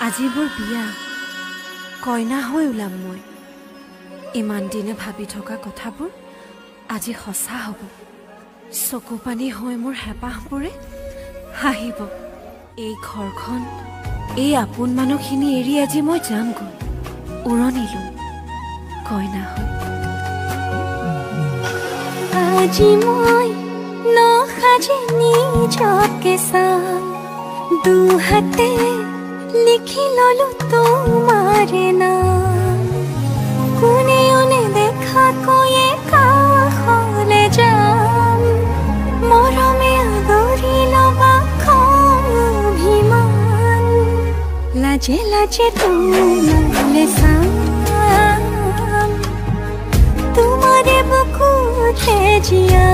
আজি বৰ বিয়া। কইনা হৈ ওলাম মই। ইমান দিনে ভাবি থকা কথাবোৰ আজি সঁচা হ'ব। চকু পানী হৈ মোৰ হেঁপাহবোৰে হাঁহিব। এই ঘৰখন এই আপোন মানুহখিনি এৰি আজি মই যামগৈ। উৰণিলৈ কইনা হৈ। আজি মই নসাজে নিজকে চাম। দুহাতে লিখি ললো তোমার নাম কোনে ওনে দেখা কয়ে কাহলে যাম মরমে আদরিল বাখো অভিমান। লাজে লাজে তোমালে সাম। তোমারে বুকুতে জিয়া